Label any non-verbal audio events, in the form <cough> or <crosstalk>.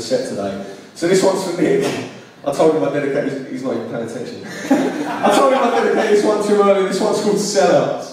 the set today. So this one's for Nick. I told him I dedicated, he's not even paying attention. <laughs> I told him I dedicated this one too early, this one's called Sellouts.